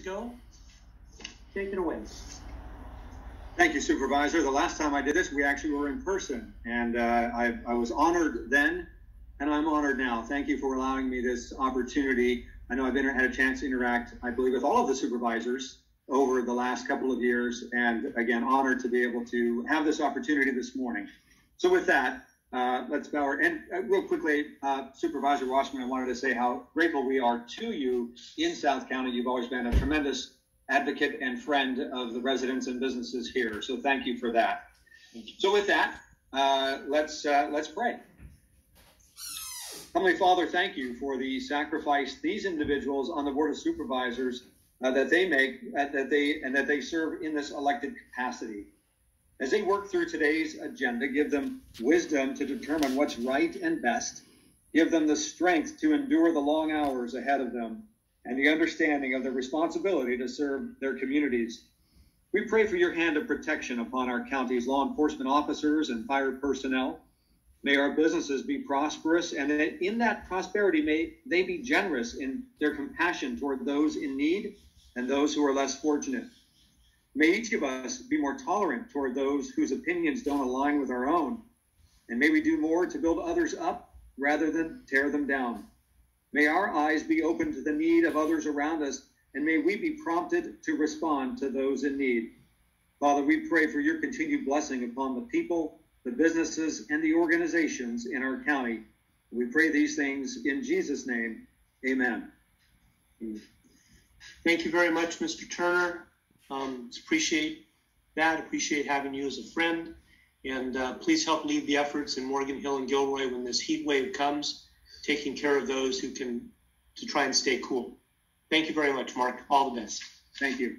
ago. Take it away. Thank you, Supervisor. The last time I did this, we actually were in person, and uh, I, I, was honored then, and I'm honored now. Thank you for allowing me this opportunity. I know I've been, had a chance to interact, I believe, with all of the supervisors over the last couple of years, and again, honored to be able to have this opportunity this morning. So, with that, uh, let's bow our, and uh, real quickly, uh, Supervisor Wasserman, I wanted to say how grateful we are to you in South County. You've always been a tremendous advocate and friend of the residents and businesses here. So thank you for that. So with that, uh, let's uh, let's pray. Heavenly Father, thank you for the sacrifice these individuals on the board of supervisors uh, that they make, uh, that they and that they serve in this elected capacity. As they work through today's agenda, give them wisdom to determine what's right and best. Give them the strength to endure the long hours ahead of them and the understanding of their responsibility to serve their communities. We pray for your hand of protection upon our county's law enforcement officers and fire personnel. May our businesses be prosperous, and in that prosperity, may they be generous in their compassion toward those in need and those who are less fortunate. May each of us be more tolerant toward those whose opinions don't align with our own. And may we do more to build others up rather than tear them down. May our eyes be open to the need of others around us, and may we be prompted to respond to those in need. Father, we pray for your continued blessing upon the people, the businesses, and the organizations in our county. We pray these things in Jesus' name. Amen. Thank you very much, Mr. Turner. Um, appreciate that. Appreciate having you as a friend. And uh, please help lead the efforts in Morgan Hill and Gilroy when this heat wave comes taking care of those who can to try and stay cool. Thank you very much, Mark. All the best. Thank you.